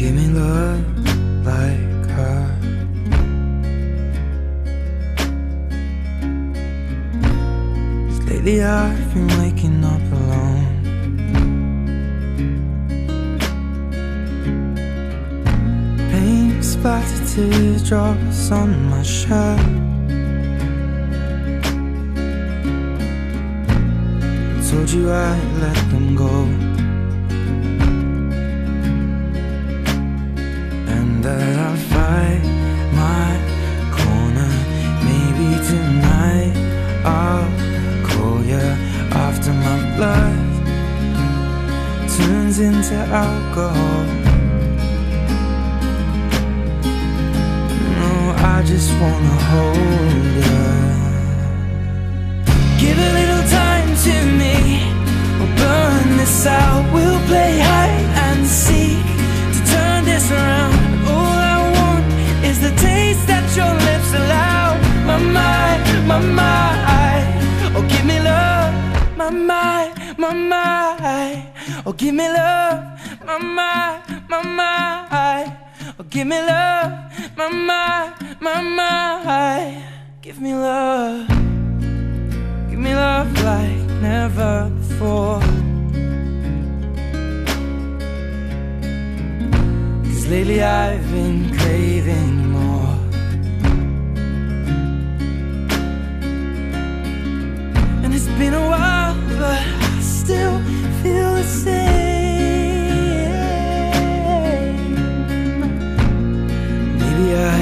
Give me love like her. Cause lately I've been waking up alone. Paint splattered teardrops on my shirt. told you I'd let them go I'll my corner. Maybe tonight I'll call you after my blood turns into alcohol. No, I just wanna hold you. Mind, my. Oh, give me love. My mind, my mind. Oh, give me love. My mind, my mind. Give me love. Give me love like never before. Cause lately I've been craving more. And it's been a while,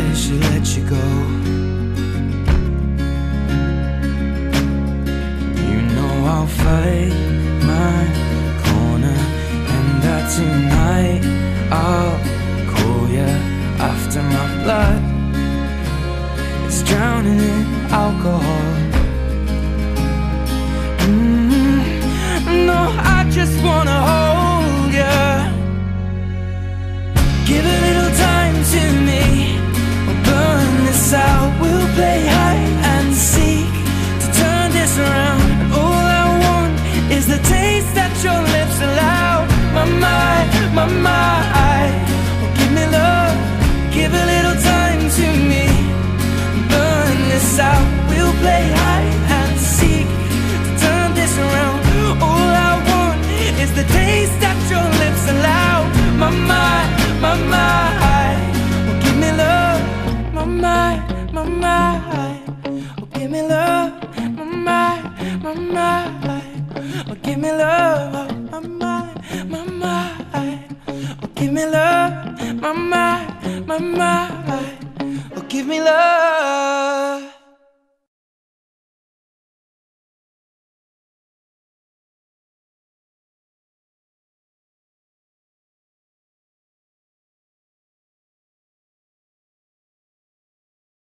I should let you go. You know I'll fight my corner, and that tonight I'll call you after my blood. It's drowning in alcohol. Taste that your lips allow. My mind, my mind. Oh, give me love. Give a little time to me. Burn this out. We'll play hide and seek to turn this around. All I want is the taste that your lips allow. My mind, my mind. Oh, give me love. My mind, my mind. Oh, give me love. My mind, my mind. Give me love. My mind, my mind. Oh, give me love. My mind, my mind. Oh, give me love.